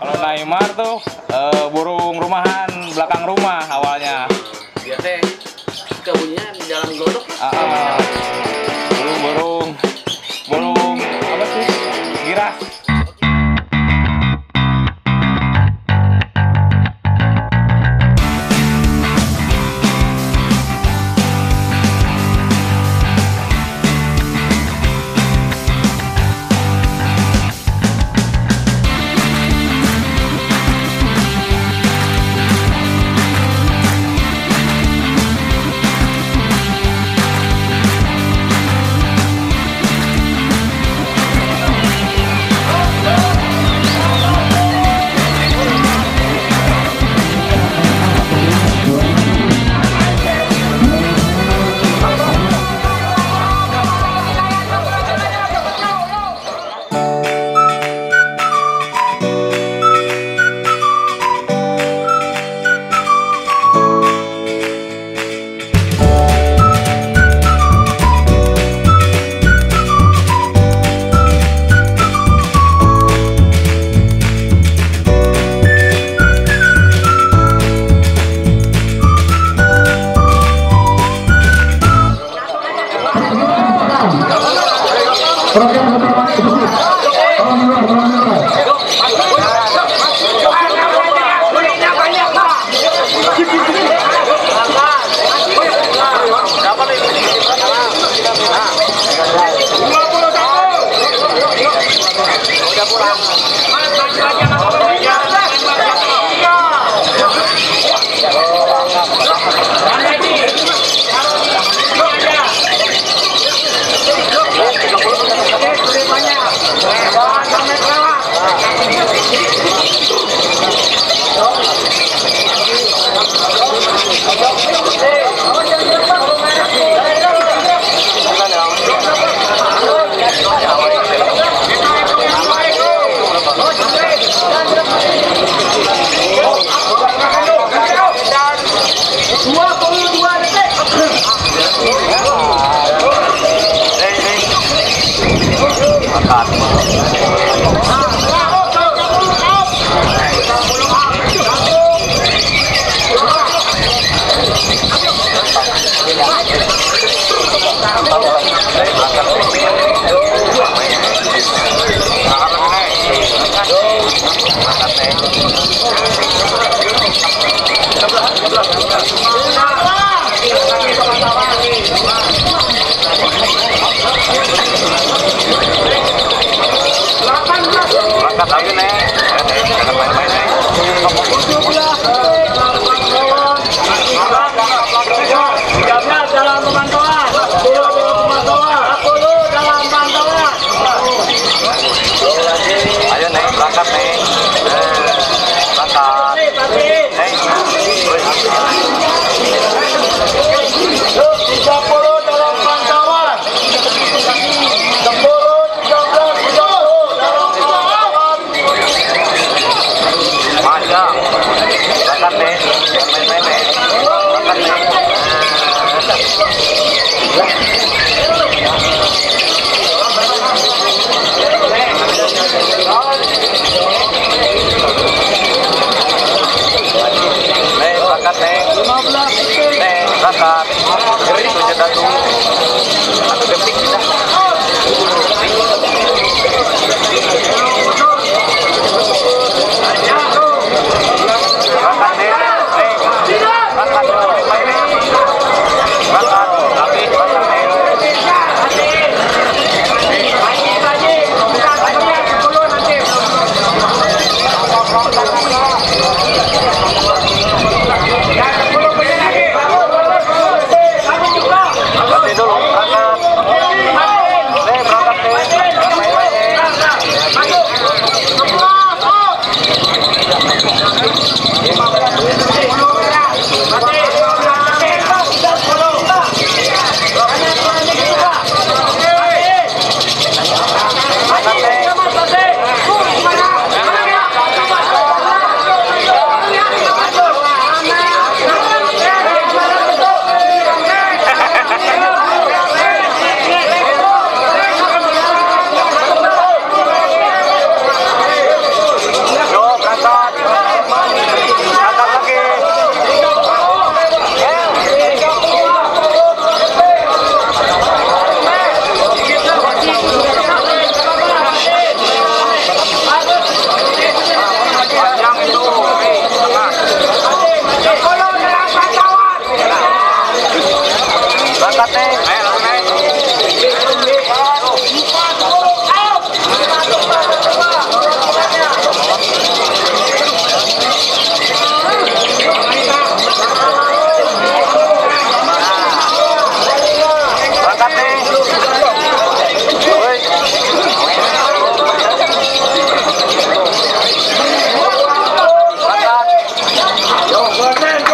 Kalau Neymar tuh uh, burung rumahan belakang rumah awalnya. Biasanya kebunnya di dalam godok. Uh, program Gracias. Neng, kakak, neng. Neng, kakak. Jadi, tujuh Yo, Rodrigo!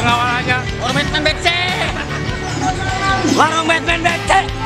Pengawalannya Warung Batman BC. Warung Batman BC.